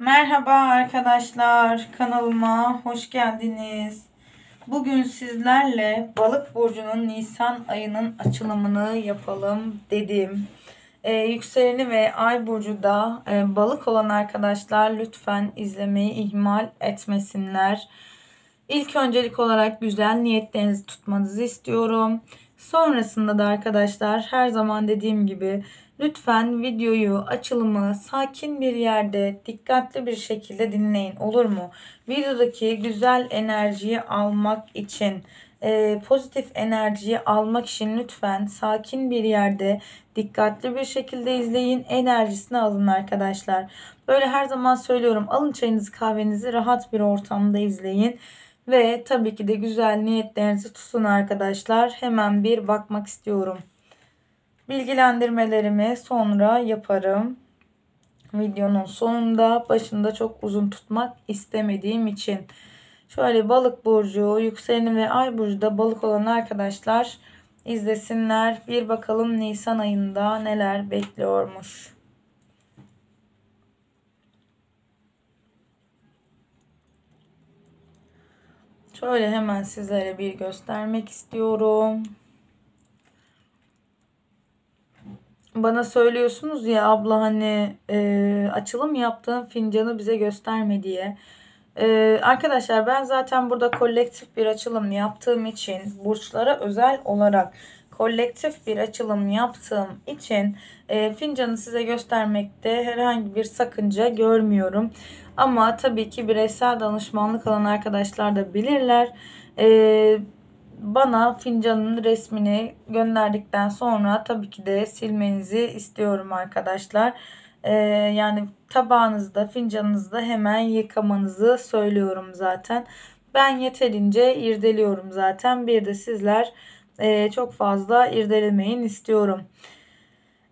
Merhaba arkadaşlar kanalıma hoş geldiniz. Bugün sizlerle balık burcunun Nisan ayının açılımını yapalım dedim. Ee, yükseleni ve ay burcu da e, balık olan arkadaşlar lütfen izlemeyi ihmal etmesinler. İlk öncelik olarak güzel niyetlerinizi tutmanızı istiyorum. Sonrasında da arkadaşlar her zaman dediğim gibi lütfen videoyu, açılımı sakin bir yerde dikkatli bir şekilde dinleyin olur mu? Videodaki güzel enerjiyi almak için e, pozitif enerjiyi almak için lütfen sakin bir yerde dikkatli bir şekilde izleyin enerjisini alın arkadaşlar. Böyle her zaman söylüyorum alın çayınızı kahvenizi rahat bir ortamda izleyin. Ve tabii ki de güzel niyetlerinizi tutun arkadaşlar. Hemen bir bakmak istiyorum. Bilgilendirmelerimi sonra yaparım. Videonun sonunda başında çok uzun tutmak istemediğim için. Şöyle balık burcu, yükselenin ve ay burcu da balık olan arkadaşlar izlesinler. Bir bakalım Nisan ayında neler bekliyormuş. Şöyle hemen sizlere bir göstermek istiyorum. Bana söylüyorsunuz ya abla hani e, açılım yaptığın fincanı bize gösterme diye. E, arkadaşlar ben zaten burada kolektif bir açılım yaptığım için burçlara özel olarak kolektif bir açılım yaptığım için e, fincanı size göstermekte herhangi bir sakınca görmüyorum. Ama tabii ki bireysel danışmanlık alan arkadaşlar da bilirler. E, bana fincanın resmini gönderdikten sonra tabii ki de silmenizi istiyorum arkadaşlar. Ee, yani tabağınızda fincanınızda hemen yıkamanızı söylüyorum zaten. Ben yeterince irdeliyorum zaten. Bir de sizler e, çok fazla irdelemeyin istiyorum.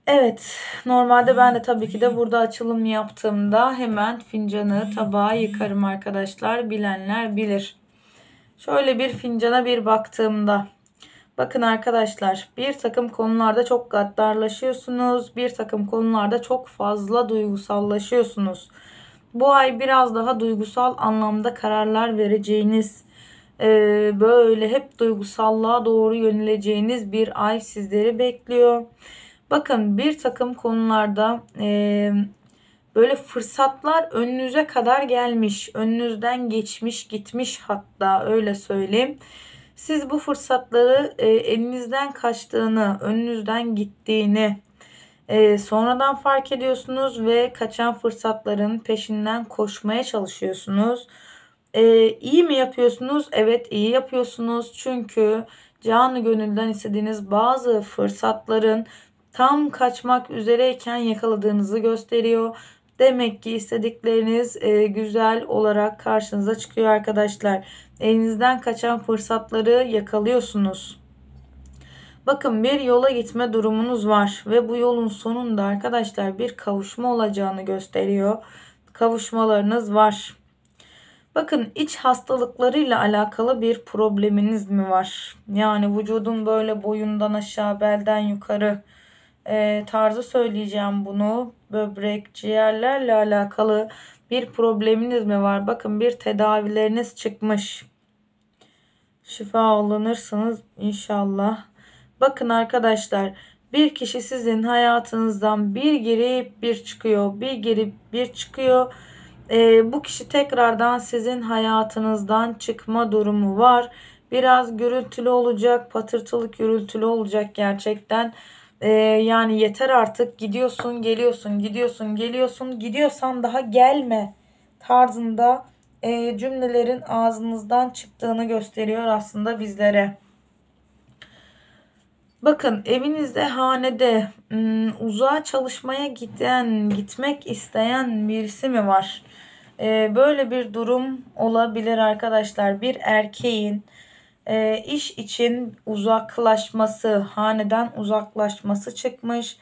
Evet normalde ben de tabii ki de burada açılım yaptığımda hemen fincanı tabağa yıkarım arkadaşlar. Bilenler bilir. Şöyle bir fincana bir baktığımda bakın arkadaşlar bir takım konularda çok gaddarlaşıyorsunuz. Bir takım konularda çok fazla duygusallaşıyorsunuz. Bu ay biraz daha duygusal anlamda kararlar vereceğiniz e, böyle hep duygusallığa doğru yöneleceğiniz bir ay sizleri bekliyor. Bakın bir takım konularda e, böyle fırsatlar önünüze kadar gelmiş, önünüzden geçmiş, gitmiş hatta öyle söyleyeyim. Siz bu fırsatları e, elinizden kaçtığını, önünüzden gittiğini e, sonradan fark ediyorsunuz ve kaçan fırsatların peşinden koşmaya çalışıyorsunuz. E, iyi mi yapıyorsunuz? Evet iyi yapıyorsunuz. Çünkü canı gönülden istediğiniz bazı fırsatların tam kaçmak üzereyken yakaladığınızı gösteriyor. Demek ki istedikleriniz e, güzel olarak karşınıza çıkıyor arkadaşlar. Elinizden kaçan fırsatları yakalıyorsunuz. Bakın bir yola gitme durumunuz var ve bu yolun sonunda arkadaşlar bir kavuşma olacağını gösteriyor. Kavuşmalarınız var. Bakın iç hastalıklarıyla alakalı bir probleminiz mi var? Yani vücudun böyle boyundan aşağı belden yukarı e, tarzı söyleyeceğim bunu. Böbrek, ciğerlerle alakalı bir probleminiz mi var? Bakın bir tedavileriniz çıkmış. Şifa alınırsınız inşallah. Bakın arkadaşlar bir kişi sizin hayatınızdan bir girip bir çıkıyor. Bir girip bir çıkıyor. E, bu kişi tekrardan sizin hayatınızdan çıkma durumu var. Biraz gürültülü olacak, patırtılı gürültülü olacak gerçekten. Ee, yani yeter artık gidiyorsun geliyorsun gidiyorsun geliyorsun gidiyorsan daha gelme tarzında e, cümlelerin ağzınızdan çıktığını gösteriyor aslında bizlere. Bakın evinizde hanede uzağa çalışmaya giden gitmek isteyen birisi mi var? Ee, böyle bir durum olabilir arkadaşlar. Bir erkeğin e, iş için uzaklaşması, haneden uzaklaşması çıkmış.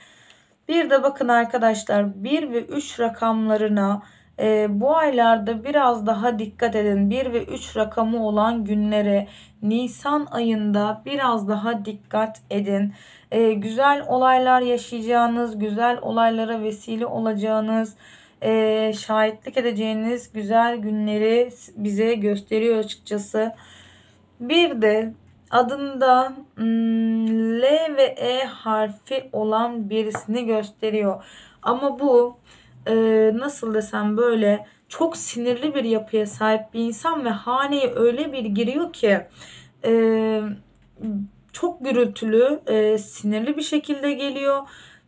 Bir de bakın arkadaşlar 1 ve 3 rakamlarına e, bu aylarda biraz daha dikkat edin. 1 ve 3 rakamı olan günlere Nisan ayında biraz daha dikkat edin. E, güzel olaylar yaşayacağınız, güzel olaylara vesile olacağınız, e, şahitlik edeceğiniz güzel günleri bize gösteriyor açıkçası. Bir de adında hmm, L ve E harfi olan birisini gösteriyor. Ama bu e, nasıl desem böyle çok sinirli bir yapıya sahip bir insan ve haneye öyle bir giriyor ki e, çok gürültülü, e, sinirli bir şekilde geliyor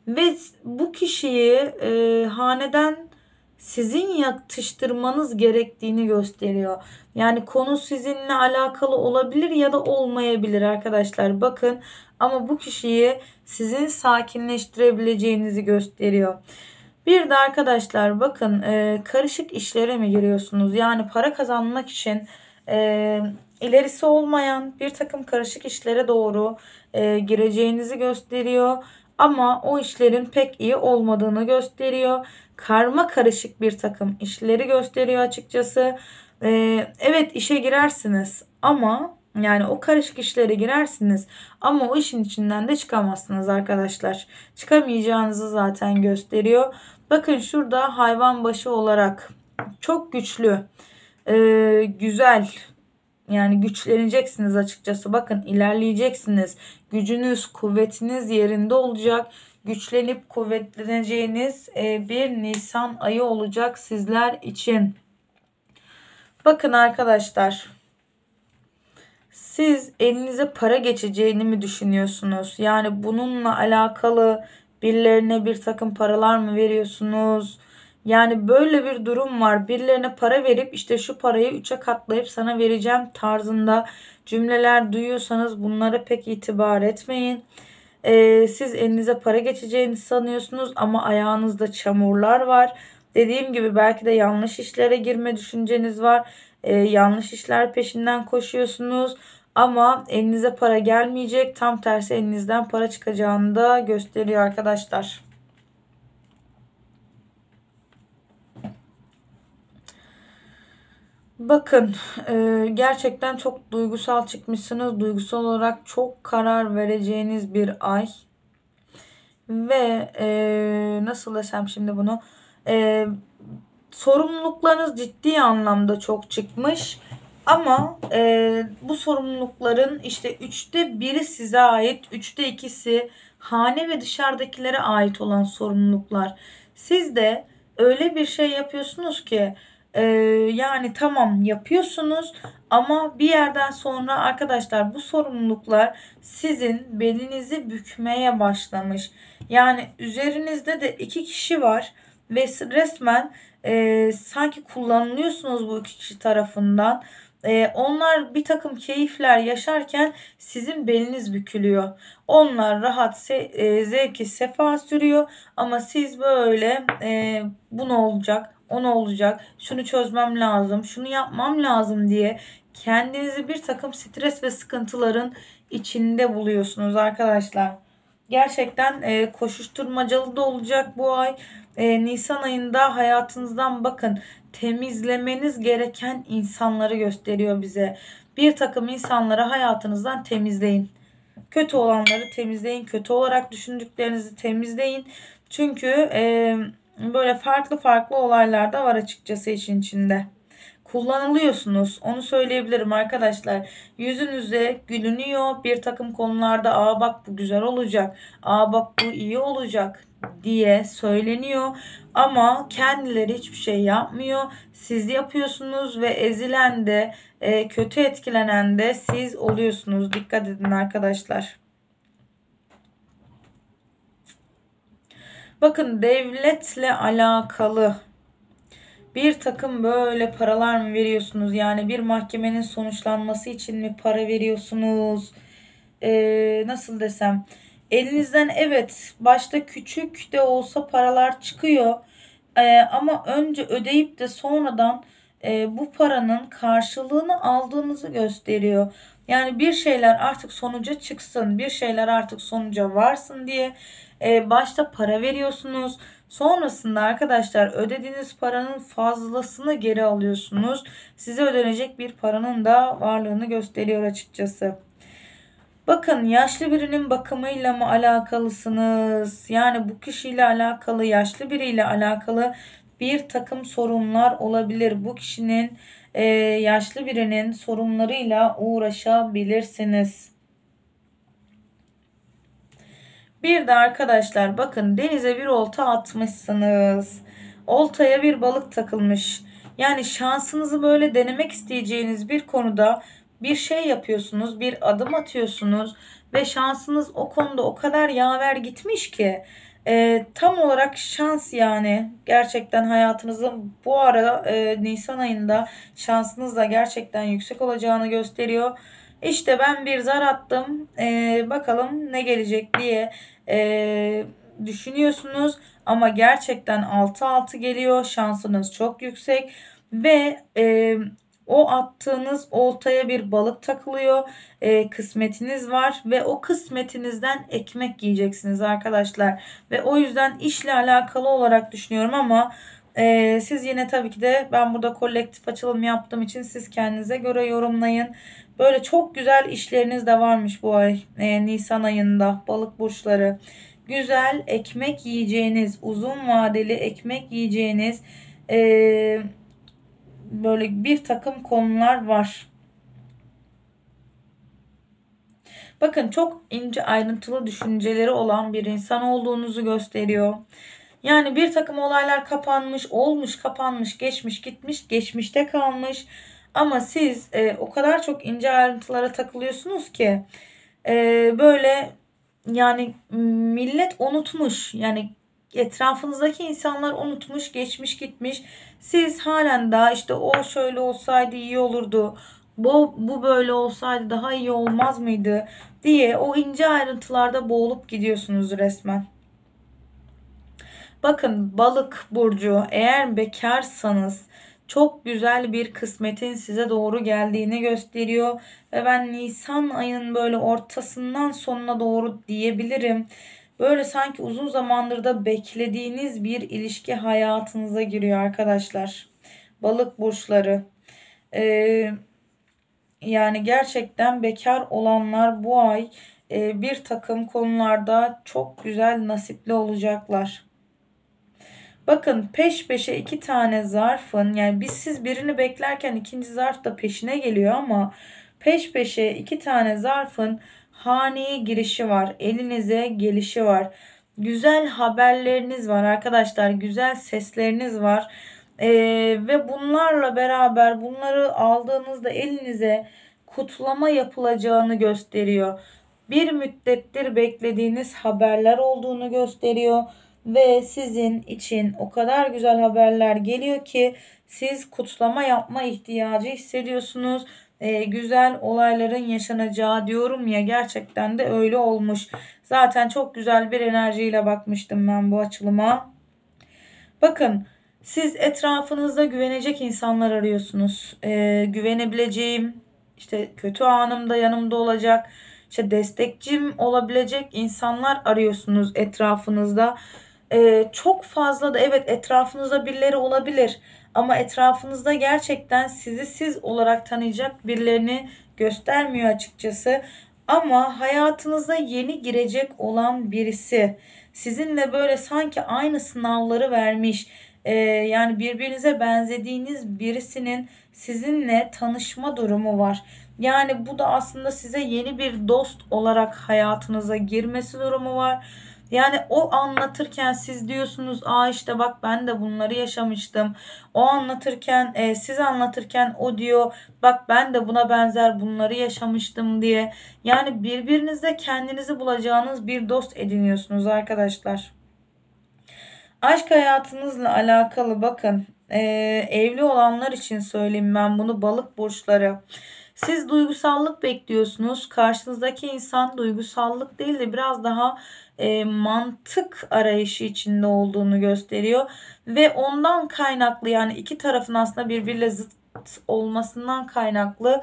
ve bu kişiyi e, haneden sizin yatıştırmanız gerektiğini gösteriyor. Yani konu sizinle alakalı olabilir ya da olmayabilir arkadaşlar. Bakın ama bu kişiyi sizin sakinleştirebileceğinizi gösteriyor. Bir de arkadaşlar bakın e, karışık işlere mi giriyorsunuz? Yani para kazanmak için e, ilerisi olmayan bir takım karışık işlere doğru e, gireceğinizi gösteriyor. Ama o işlerin pek iyi olmadığını gösteriyor. Karma karışık bir takım işleri gösteriyor açıkçası. E, evet işe girersiniz ama yani o karışık işlere girersiniz ama o işin içinden de çıkamazsınız arkadaşlar. Çıkamayacağınızı zaten gösteriyor. Bakın şurada hayvan başı olarak çok güçlü, e, güzel yani güçleneceksiniz açıkçası. Bakın ilerleyeceksiniz. Gücünüz, kuvvetiniz yerinde olacak. Güçlenip kuvvetleneceğiniz e, bir Nisan ayı olacak sizler için. Bakın arkadaşlar. Siz elinize para geçeceğini mi düşünüyorsunuz? Yani bununla alakalı birilerine bir takım paralar mı veriyorsunuz? Yani böyle bir durum var. Birilerine para verip işte şu parayı 3'e katlayıp sana vereceğim tarzında cümleler duyuyorsanız bunlara pek itibar etmeyin. Ee, siz elinize para geçeceğini sanıyorsunuz ama ayağınızda çamurlar var. Dediğim gibi belki de yanlış işlere girme düşünceniz var. Ee, yanlış işler peşinden koşuyorsunuz. Ama elinize para gelmeyecek. Tam tersi elinizden para çıkacağını da gösteriyor arkadaşlar. Bakın e, gerçekten çok duygusal çıkmışsınız. Duygusal olarak çok karar vereceğiniz bir ay. Ve e, nasıl desem şimdi bunu. E, sorumluluklarınız ciddi anlamda çok çıkmış. Ama e, bu sorumlulukların işte üçte biri size ait, üçte ikisi hane ve dışarıdakilere ait olan sorumluluklar. Siz de öyle bir şey yapıyorsunuz ki e, yani tamam yapıyorsunuz ama bir yerden sonra arkadaşlar bu sorumluluklar sizin belinizi bükmeye başlamış. Yani üzerinizde de iki kişi var ve resmen e, sanki kullanılıyorsunuz bu iki kişi tarafından. E, onlar bir takım keyifler yaşarken sizin beliniz bükülüyor. Onlar rahat se e, zevki sefa sürüyor ama siz böyle e, bu ne olacak, o ne olacak, şunu çözmem lazım, şunu yapmam lazım diye kendinizi bir takım stres ve sıkıntıların içinde buluyorsunuz arkadaşlar. Gerçekten e, koşuşturmacalı da olacak bu ay. E, Nisan ayında hayatınızdan bakın temizlemeniz gereken insanları gösteriyor bize. Bir takım insanları hayatınızdan temizleyin. Kötü olanları temizleyin. Kötü olarak düşündüklerinizi temizleyin. Çünkü e, böyle farklı farklı olaylar da var açıkçası işin içinde kullanılıyorsunuz. Onu söyleyebilirim arkadaşlar. Yüzünüze gülünüyor. Bir takım konularda aa bak bu güzel olacak. Aa bak bu iyi olacak diye söyleniyor. Ama kendileri hiçbir şey yapmıyor. Siz yapıyorsunuz ve ezilen de e, kötü etkilenen de siz oluyorsunuz. Dikkat edin arkadaşlar. Bakın devletle alakalı bir takım böyle paralar mı veriyorsunuz? Yani bir mahkemenin sonuçlanması için mi para veriyorsunuz? Ee, nasıl desem? Elinizden evet başta küçük de olsa paralar çıkıyor. Ee, ama önce ödeyip de sonradan e, bu paranın karşılığını aldığınızı gösteriyor. Yani bir şeyler artık sonuca çıksın, bir şeyler artık sonuca varsın diye e, başta para veriyorsunuz. Sonrasında arkadaşlar ödediğiniz paranın fazlasını geri alıyorsunuz. Size ödenecek bir paranın da varlığını gösteriyor açıkçası. Bakın yaşlı birinin bakımıyla mı alakalısınız? Yani bu kişiyle alakalı, yaşlı biriyle alakalı bir takım sorunlar olabilir. Bu kişinin e, yaşlı birinin sorunlarıyla uğraşabilirsiniz. Bir de arkadaşlar bakın denize bir olta atmışsınız. Oltaya bir balık takılmış. Yani şansınızı böyle denemek isteyeceğiniz bir konuda bir şey yapıyorsunuz, bir adım atıyorsunuz ve şansınız o konuda o kadar yaver gitmiş ki e, tam olarak şans yani gerçekten hayatınızın bu ara e, Nisan ayında şansınız da gerçekten yüksek olacağını gösteriyor. İşte ben bir zar attım e, bakalım ne gelecek diye e, düşünüyorsunuz ama gerçekten 6-6 geliyor şansınız çok yüksek ve e, o attığınız oltaya bir balık takılıyor. E, kısmetiniz var ve o kısmetinizden ekmek yiyeceksiniz arkadaşlar. Ve o yüzden işle alakalı olarak düşünüyorum ama e, siz yine tabii ki de ben burada kolektif açılım yaptığım için siz kendinize göre yorumlayın. Böyle çok güzel işleriniz de varmış bu ay e, Nisan ayında balık burçları. Güzel ekmek yiyeceğiniz, uzun vadeli ekmek yiyeceğiniz eee böyle bir takım konular var. Bakın çok ince ayrıntılı düşünceleri olan bir insan olduğunuzu gösteriyor. Yani bir takım olaylar kapanmış, olmuş, kapanmış, geçmiş, gitmiş, geçmişte kalmış. Ama siz e, o kadar çok ince ayrıntılara takılıyorsunuz ki e, böyle yani millet unutmuş. Yani etrafınızdaki insanlar unutmuş, geçmiş, gitmiş. Siz halen daha işte o şöyle olsaydı iyi olurdu. Bu, bu böyle olsaydı daha iyi olmaz mıydı diye o ince ayrıntılarda boğulup gidiyorsunuz resmen. Bakın balık burcu eğer bekarsanız çok güzel bir kısmetin size doğru geldiğini gösteriyor. Ve ben Nisan ayının böyle ortasından sonuna doğru diyebilirim. Böyle sanki uzun zamandır da beklediğiniz bir ilişki hayatınıza giriyor arkadaşlar. Balık burçları. Ee, yani gerçekten bekar olanlar bu ay e, bir takım konularda çok güzel nasipli olacaklar. Bakın peş peşe iki tane zarfın yani biz siz birini beklerken ikinci zarf da peşine geliyor ama peş peşe iki tane zarfın haneye girişi var. Elinize gelişi var. Güzel haberleriniz var arkadaşlar. Güzel sesleriniz var. Ee, ve bunlarla beraber bunları aldığınızda elinize kutlama yapılacağını gösteriyor. Bir müddettir beklediğiniz haberler olduğunu gösteriyor ve sizin için o kadar güzel haberler geliyor ki siz kutlama yapma ihtiyacı hissediyorsunuz e, güzel olayların yaşanacağı diyorum ya gerçekten de öyle olmuş. Zaten çok güzel bir enerjiyle bakmıştım ben bu açılıma. Bakın siz etrafınızda güvenecek insanlar arıyorsunuz. E, güvenebileceğim işte kötü anımda yanımda olacak işte destekçim olabilecek insanlar arıyorsunuz etrafınızda. Ee, çok fazla da evet etrafınızda birileri olabilir ama etrafınızda gerçekten sizi siz olarak tanıyacak birilerini göstermiyor açıkçası. Ama hayatınıza yeni girecek olan birisi sizinle böyle sanki aynı sınavları vermiş e, yani birbirinize benzediğiniz birisinin sizinle tanışma durumu var. Yani bu da aslında size yeni bir dost olarak hayatınıza girmesi durumu var yani o anlatırken siz diyorsunuz aa işte bak ben de bunları yaşamıştım. O anlatırken e, siz anlatırken o diyor bak ben de buna benzer bunları yaşamıştım diye. Yani birbirinizde kendinizi bulacağınız bir dost ediniyorsunuz arkadaşlar. Aşk hayatınızla alakalı bakın e, evli olanlar için söyleyeyim ben bunu balık burçları. Siz duygusallık bekliyorsunuz. Karşınızdaki insan duygusallık değil de biraz daha e, mantık arayışı içinde olduğunu gösteriyor. Ve ondan kaynaklı yani iki tarafın aslında birbiriyle zıt olmasından kaynaklı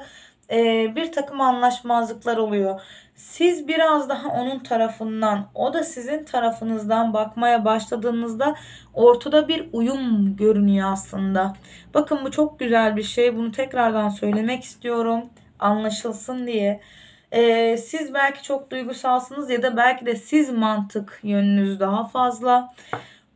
e, bir takım anlaşmazlıklar oluyor. Siz biraz daha onun tarafından, o da sizin tarafınızdan bakmaya başladığınızda ortada bir uyum görünüyor aslında. Bakın bu çok güzel bir şey. Bunu tekrardan söylemek istiyorum. Anlaşılsın diye. Ee, siz belki çok duygusalsınız ya da belki de siz mantık yönünüz daha fazla.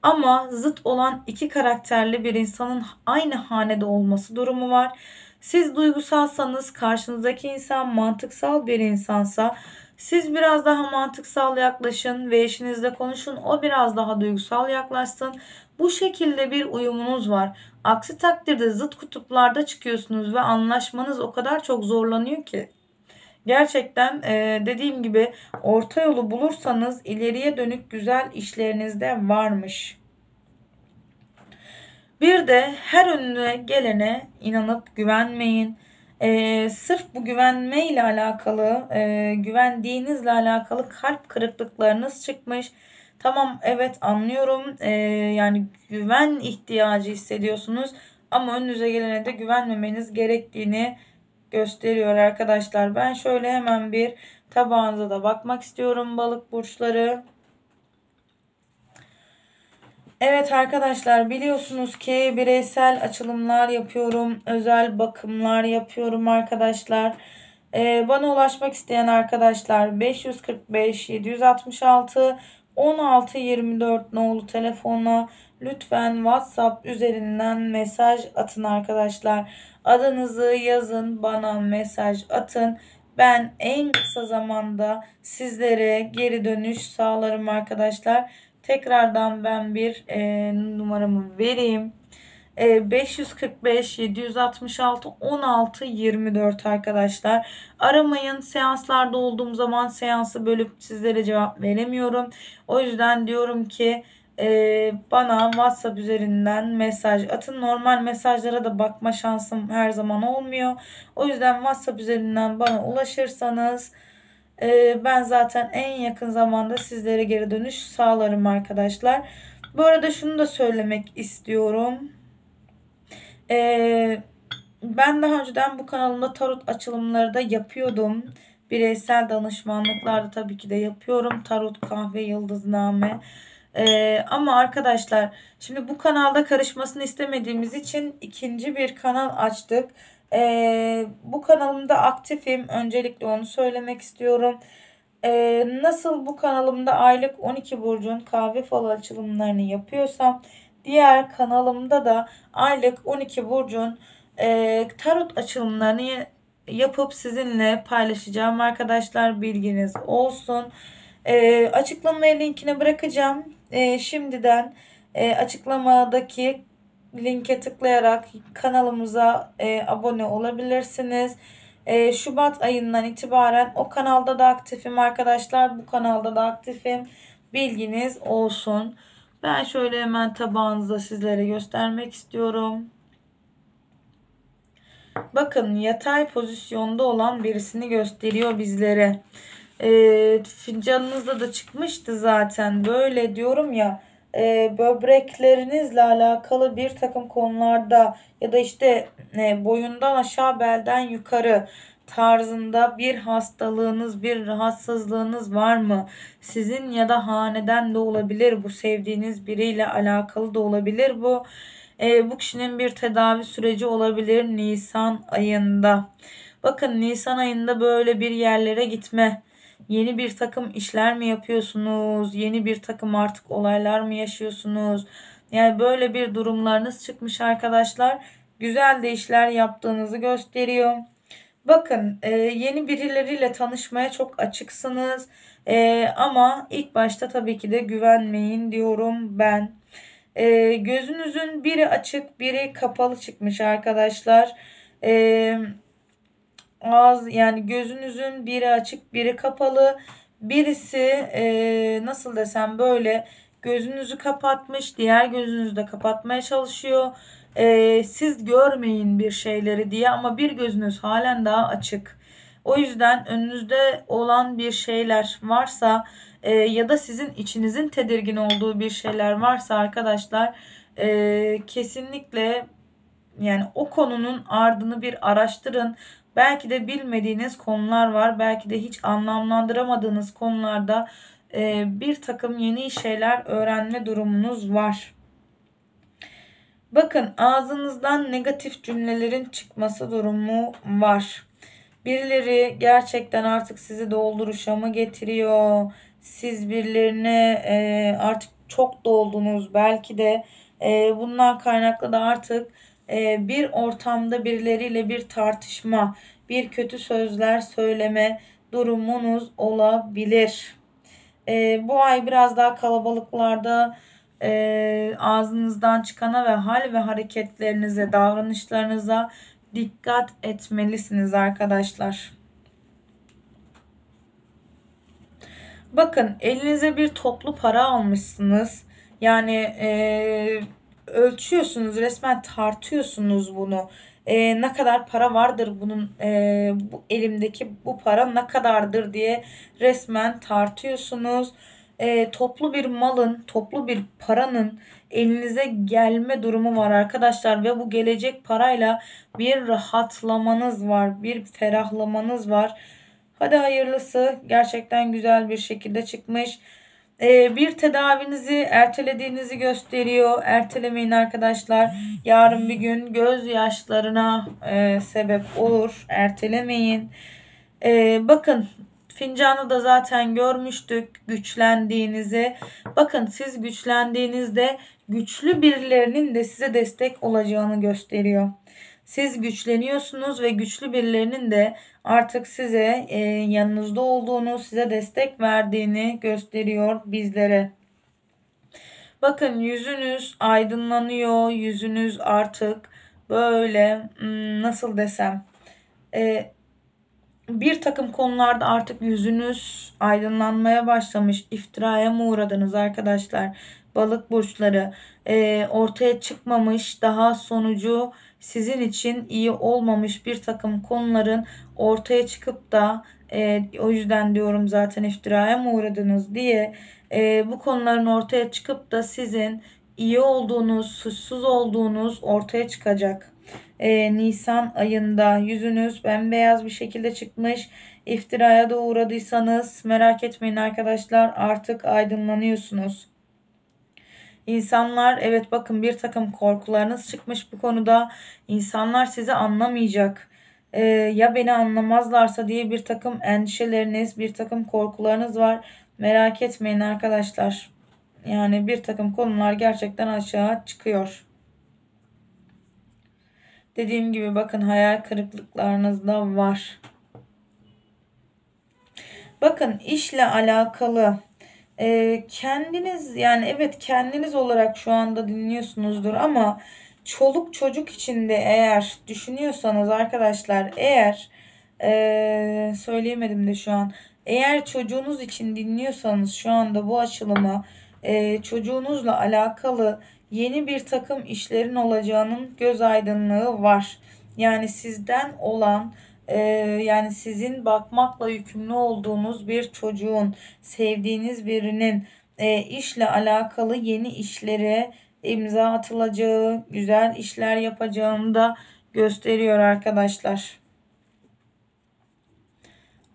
Ama zıt olan iki karakterli bir insanın aynı hanede olması durumu var. Siz duygusalsanız karşınızdaki insan mantıksal bir insansa siz biraz daha mantıksal yaklaşın ve eşinizle konuşun. O biraz daha duygusal yaklaşsın. Bu şekilde bir uyumunuz var. Aksi takdirde zıt kutuplarda çıkıyorsunuz ve anlaşmanız o kadar çok zorlanıyor ki. Gerçekten e, dediğim gibi orta yolu bulursanız ileriye dönük güzel işlerinizde varmış. Bir de her önüne gelene inanıp güvenmeyin. E, sırf bu güvenme ile alakalı, e, güvendiğinizle alakalı kalp kırıklıklarınız çıkmış. Tamam evet anlıyorum. E, yani güven ihtiyacı hissediyorsunuz. Ama önünüze gelene de güvenmemeniz gerektiğini gösteriyor arkadaşlar. Ben şöyle hemen bir tabağınıza da bakmak istiyorum balık burçları. Evet arkadaşlar biliyorsunuz ki bireysel açılımlar yapıyorum. Özel bakımlar yapıyorum arkadaşlar. Ee, bana ulaşmak isteyen arkadaşlar 545 766 16 24 nolu telefona lütfen WhatsApp üzerinden mesaj atın arkadaşlar. Adınızı yazın bana mesaj atın. Ben en kısa zamanda sizlere geri dönüş sağlarım arkadaşlar. Tekrardan ben bir e, numaramı vereyim. E, 545 766 16 24 arkadaşlar. Aramayın. Seanslarda olduğum zaman seansı bölüp sizlere cevap veremiyorum. O yüzden diyorum ki e, bana WhatsApp üzerinden mesaj atın. Normal mesajlara da bakma şansım her zaman olmuyor. O yüzden WhatsApp üzerinden bana ulaşırsanız e, ben zaten en yakın zamanda sizlere geri dönüş sağlarım arkadaşlar. Bu arada şunu da söylemek istiyorum. E, ben daha önceden bu kanalımda tarot açılımları da yapıyordum. Bireysel danışmanlıklarda tabii ki de yapıyorum. Tarot, kahve, yıldızname. Ee, ama arkadaşlar şimdi bu kanalda karışmasını istemediğimiz için ikinci bir kanal açtık. Ee, bu kanalımda aktifim. Öncelikle onu söylemek istiyorum. Ee, nasıl bu kanalımda aylık 12 burcun kahve falı açılımlarını yapıyorsam diğer kanalımda da aylık 12 burcun e, tarot açılımlarını yapıp sizinle paylaşacağım arkadaşlar bilginiz olsun. E, açıklamaya linkine bırakacağım. E, şimdiden e, açıklamadaki linke tıklayarak kanalımıza e, abone olabilirsiniz. E, Şubat ayından itibaren o kanalda da aktifim arkadaşlar. Bu kanalda da aktifim. Bilginiz olsun. Ben şöyle hemen tabağınızda sizlere göstermek istiyorum. Bakın yatay pozisyonda olan birisini gösteriyor bizlere e, fincanınızda da çıkmıştı zaten. Böyle diyorum ya e, böbreklerinizle alakalı bir takım konularda ya da işte e, boyundan aşağı belden yukarı tarzında bir hastalığınız, bir rahatsızlığınız var mı? Sizin ya da haneden de olabilir. Bu sevdiğiniz biriyle alakalı da olabilir bu. E, bu kişinin bir tedavi süreci olabilir Nisan ayında. Bakın Nisan ayında böyle bir yerlere gitme Yeni bir takım işler mi yapıyorsunuz? Yeni bir takım artık olaylar mı yaşıyorsunuz? Yani böyle bir durumlarınız çıkmış arkadaşlar. Güzel de işler yaptığınızı gösteriyor. Bakın e, yeni birileriyle tanışmaya çok açıksınız. E, ama ilk başta tabii ki de güvenmeyin diyorum ben. E, gözünüzün biri açık biri kapalı çıkmış arkadaşlar. Eee ağız yani gözünüzün biri açık biri kapalı. Birisi e, nasıl desem böyle gözünüzü kapatmış diğer gözünüzü de kapatmaya çalışıyor. E, siz görmeyin bir şeyleri diye ama bir gözünüz halen daha açık. O yüzden önünüzde olan bir şeyler varsa e, ya da sizin içinizin tedirgin olduğu bir şeyler varsa arkadaşlar e, kesinlikle yani o konunun ardını bir araştırın. Belki de bilmediğiniz konular var. Belki de hiç anlamlandıramadığınız konularda e, bir takım yeni şeyler öğrenme durumunuz var. Bakın ağzınızdan negatif cümlelerin çıkması durumu var. Birileri gerçekten artık sizi dolduruşa mı getiriyor? Siz birilerine e, artık çok doldunuz. Belki de e, bundan kaynaklı da artık e, bir ortamda birileriyle bir tartışma, bir kötü sözler söyleme durumunuz olabilir. E, bu ay biraz daha kalabalıklarda e, ağzınızdan çıkana ve hal ve hareketlerinize, davranışlarınıza dikkat etmelisiniz arkadaşlar. Bakın elinize bir toplu para almışsınız. Yani e, ölçüyorsunuz resmen tartıyorsunuz bunu. E, ne kadar para vardır bunun e, bu elimdeki bu para ne kadardır diye resmen tartıyorsunuz. E, toplu bir malın, toplu bir paranın elinize gelme durumu var arkadaşlar ve bu gelecek parayla bir rahatlamanız var, bir ferahlamanız var. Hadi hayırlısı gerçekten güzel bir şekilde çıkmış. Ee, bir tedavinizi ertelediğinizi gösteriyor. Ertelemeyin arkadaşlar. Yarın bir gün gözyaşlarına e, sebep olur. Ertelemeyin. Ee, bakın fincanı da zaten görmüştük güçlendiğinizi. Bakın siz güçlendiğinizde güçlü birilerinin de size destek olacağını gösteriyor. Siz güçleniyorsunuz ve güçlü birilerinin de artık size e, yanınızda olduğunu, size destek verdiğini gösteriyor bizlere. Bakın yüzünüz aydınlanıyor. Yüzünüz artık böyle hmm, nasıl desem e, bir takım konularda artık yüzünüz aydınlanmaya başlamış. İftiraya mı uğradınız arkadaşlar? Balık burçları e, ortaya çıkmamış daha sonucu sizin için iyi olmamış bir takım konuların ortaya çıkıp da e, o yüzden diyorum zaten iftiraya mı uğradınız diye e, bu konuların ortaya çıkıp da sizin iyi olduğunuz, suçsuz olduğunuz ortaya çıkacak. E, Nisan ayında yüzünüz bembeyaz bir şekilde çıkmış. İftiraya da uğradıysanız merak etmeyin arkadaşlar artık aydınlanıyorsunuz. İnsanlar evet bakın bir takım korkularınız çıkmış bu konuda. İnsanlar sizi anlamayacak. Ee, ya beni anlamazlarsa diye bir takım endişeleriniz, bir takım korkularınız var. Merak etmeyin arkadaşlar. Yani bir takım konular gerçekten aşağı çıkıyor. Dediğim gibi bakın hayal kırıklıklarınız da var. Bakın işle alakalı e, kendiniz yani evet kendiniz olarak şu anda dinliyorsunuzdur ama çoluk çocuk içinde eğer düşünüyorsanız arkadaşlar eğer e, söyleyemedim de şu an eğer çocuğunuz için dinliyorsanız şu anda bu açılımı e, çocuğunuzla alakalı yeni bir takım işlerin olacağının göz aydınlığı var. Yani sizden olan e, yani sizin bakmakla yükümlü olduğunuz bir çocuğun, sevdiğiniz birinin e, işle alakalı yeni işlere imza atılacağı, güzel işler yapacağını da gösteriyor arkadaşlar.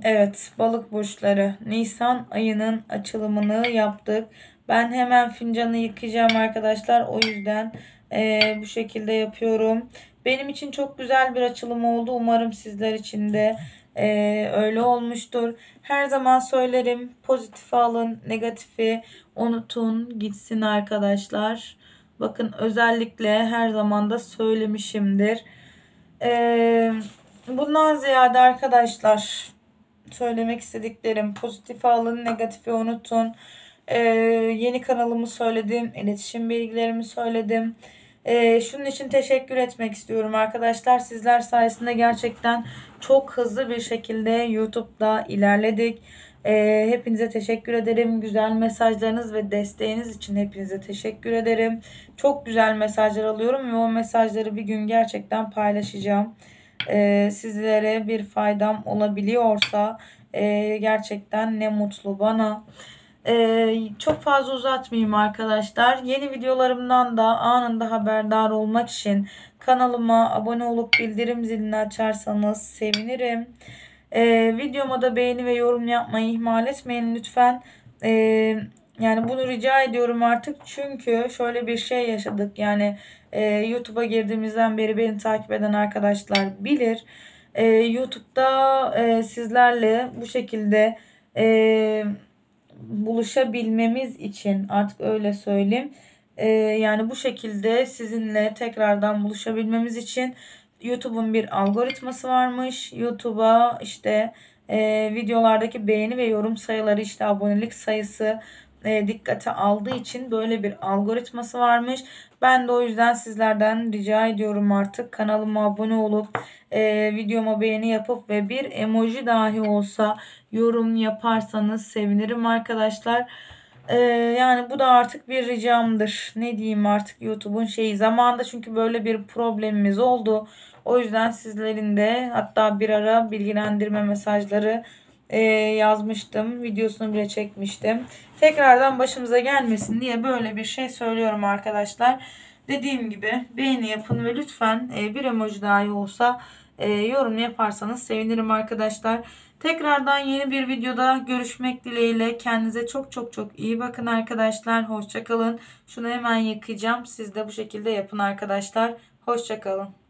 Evet balık burçları Nisan ayının açılımını yaptık. Ben hemen fincanı yıkayacağım arkadaşlar. O yüzden e, bu şekilde yapıyorum. Benim için çok güzel bir açılım oldu. Umarım sizler için de e, öyle olmuştur. Her zaman söylerim pozitif alın, negatifi unutun gitsin arkadaşlar. Bakın özellikle her zaman da söylemişimdir. E, bundan ziyade arkadaşlar söylemek istediklerim pozitif alın, negatifi unutun. E, yeni kanalımı söyledim, iletişim bilgilerimi söyledim. Ee, şunun için teşekkür etmek istiyorum arkadaşlar. Sizler sayesinde gerçekten çok hızlı bir şekilde YouTube'da ilerledik. Ee, hepinize teşekkür ederim. Güzel mesajlarınız ve desteğiniz için hepinize teşekkür ederim. Çok güzel mesajlar alıyorum ve o mesajları bir gün gerçekten paylaşacağım. Ee, sizlere bir faydam olabiliyorsa e, gerçekten ne mutlu bana. Ee, çok fazla uzatmayayım arkadaşlar. Yeni videolarımdan da anında haberdar olmak için kanalıma abone olup bildirim zilini açarsanız sevinirim. Ee, videoma da beğeni ve yorum yapmayı ihmal etmeyin lütfen. Ee, yani bunu rica ediyorum artık çünkü şöyle bir şey yaşadık. Yani e, YouTube'a girdiğimizden beri beni takip eden arkadaşlar bilir. E, YouTube'da e, sizlerle bu şekilde... E, buluşabilmemiz için artık öyle söyleyeyim. Ee, yani bu şekilde sizinle tekrardan buluşabilmemiz için YouTube'un bir algoritması varmış. YouTube'a işte e, videolardaki beğeni ve yorum sayıları işte abonelik sayısı e, dikkate aldığı için böyle bir algoritması varmış. Ben de o yüzden sizlerden rica ediyorum artık kanalıma abone olup e, videoma beğeni yapıp ve bir emoji dahi olsa yorum yaparsanız sevinirim arkadaşlar. Ee, yani bu da artık bir ricamdır. Ne diyeyim artık YouTube'un şeyi. Zamanında çünkü böyle bir problemimiz oldu. O yüzden sizlerin de hatta bir ara bilgilendirme mesajları e, yazmıştım. Videosunu bile çekmiştim. Tekrardan başımıza gelmesin diye böyle bir şey söylüyorum arkadaşlar. Dediğim gibi beğeni yapın ve lütfen e, bir emoji dahi olsa e, yorum yaparsanız sevinirim arkadaşlar. Tekrardan yeni bir videoda görüşmek dileğiyle. Kendinize çok çok çok iyi bakın arkadaşlar. Hoşçakalın. Şunu hemen yıkayacağım. Siz de bu şekilde yapın arkadaşlar. Hoşçakalın.